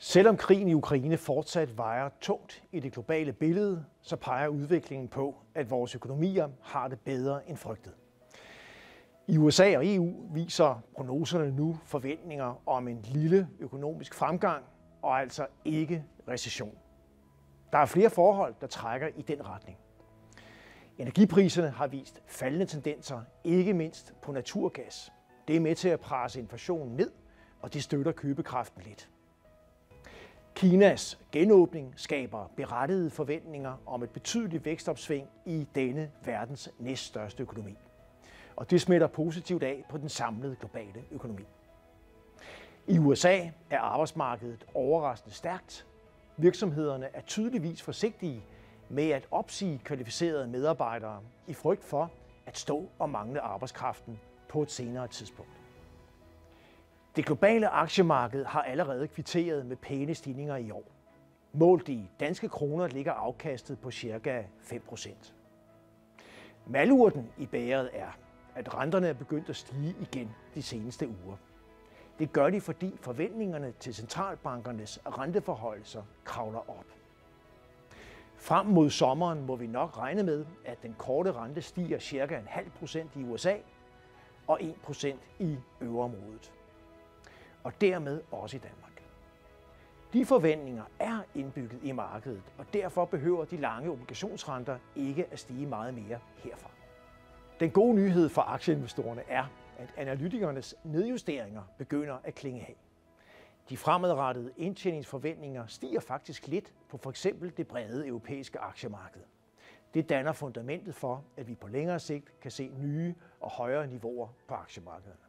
Selvom krigen i Ukraine fortsat vejer tungt i det globale billede, så peger udviklingen på, at vores økonomier har det bedre end frygtet. I USA og EU viser prognoserne nu forventninger om en lille økonomisk fremgang og altså ikke recession. Der er flere forhold, der trækker i den retning. Energipriserne har vist faldende tendenser, ikke mindst på naturgas. Det er med til at presse inflationen ned, og det støtter købekraften lidt. Kinas genåbning skaber berettigede forventninger om et betydeligt vækstopsving i denne verdens næststørste økonomi. Og det smitter positivt af på den samlede globale økonomi. I USA er arbejdsmarkedet overraskende stærkt. Virksomhederne er tydeligvis forsigtige med at opsige kvalificerede medarbejdere i frygt for at stå og mangle arbejdskraften på et senere tidspunkt. Det globale aktiemarked har allerede kvitteret med pæne stigninger i år. Målt i danske kroner ligger afkastet på ca. 5%. Malurten i bæret er, at renterne er begyndt at stige igen de seneste uger. Det gør de, fordi forventningerne til centralbankernes renteforholdelser kravler op. Frem mod sommeren må vi nok regne med, at den korte rente stiger ca. en halv procent i USA og 1% i øverområdet og dermed også i Danmark. De forventninger er indbygget i markedet, og derfor behøver de lange obligationsrenter ikke at stige meget mere herfra. Den gode nyhed for aktieinvestorerne er, at analytikernes nedjusteringer begynder at klinge af. De fremadrettede indtjeningsforventninger stiger faktisk lidt på f.eks. det brede europæiske aktiemarked. Det danner fundamentet for, at vi på længere sigt kan se nye og højere niveauer på aktiemarkederne.